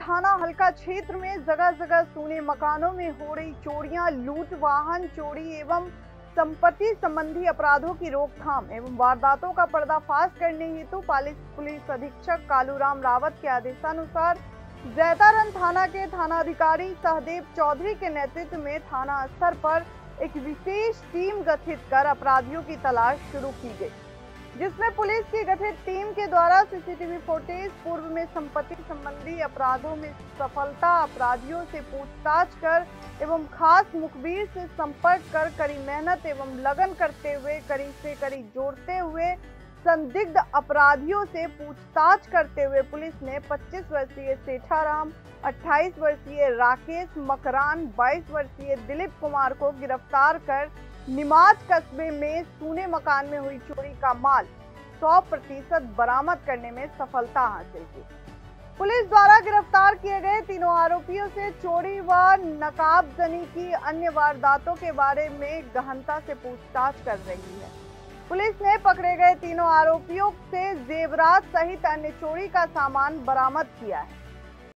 थाना हल्का क्षेत्र में जगह जगह सोने मकानों में हो रही चोरियाँ, लूट, वाहन चोरी एवं संपत्ति संबंधी अपराधों की रोकथाम एवं वारदातों का पर्दाफाश करने हेतु पुलिस पुलिस अधीक्षक कालूराम रावत के आदेशानुसार जैतारन थाना के थानाधिकारी सहदेव चौधरी के नेतृत्व में थाना स्तर पर एक विशेष टीम गठित कर अपराधियों की तलाश शुरू की गई। जिसमें पुलिस की गठित टीम के द्वारा सीसीटीवी फुटेज पूर्व में संपत्ति संबंधी अपराधों में सफलता, अपराधियों से पूछताछ कर एवं खास मुखबिर से संपर्क कर कड़ी मेहनत एवं लगन करते हुए कड़ी से कड़ी जोड़ते हुए, संदिग्ध अपराधियों से पूछताछ करते हुए पुलिस ने 25 वर्षीय सेठाराम 28 वर्षीय राकेश मकरान 22 वर्षीय दिलीप कुमार को गिरफ़्तार कर निमाज कस्बे में सूने मकान में हुई चोरी का माल 100 प्रतिशत बरामद करने में सफलता हासिल की। पुलिस द्वारा गिरफ़्तार किए गए तीनों आरोपियों से चोरी व नकाबजनी की अन्य वारदातों के बारे में गहनता से पूछताछ कर रही है। पुलिस ने पकड़े गए तीनों आरोपियों से जेवरात सहित अन्य चोरी का सामान बरामद किया है।